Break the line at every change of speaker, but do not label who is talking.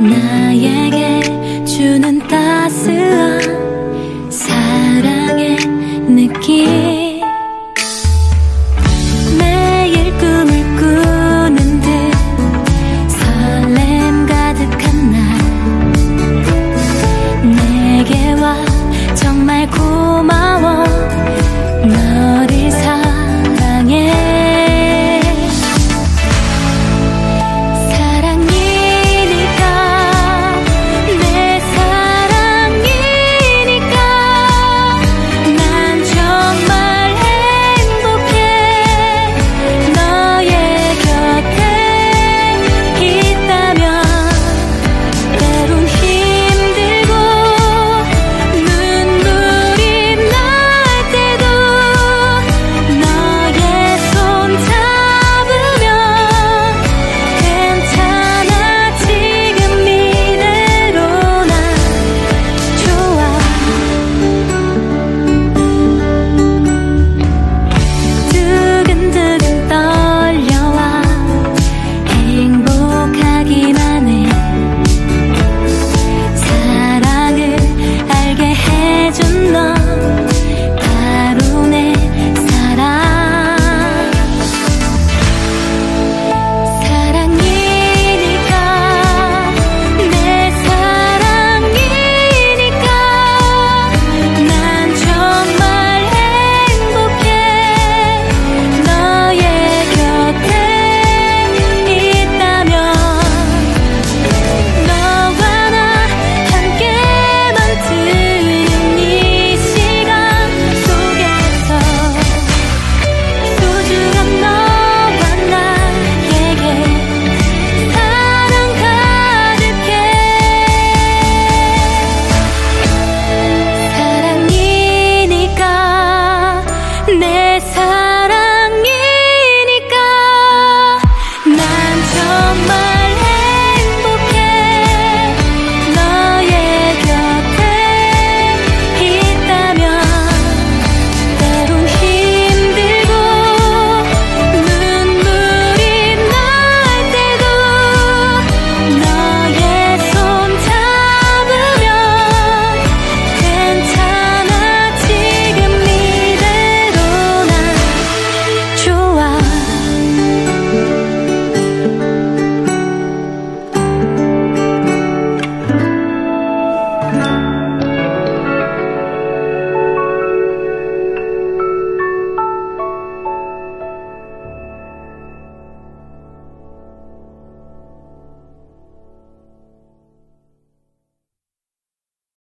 나에게 주는 따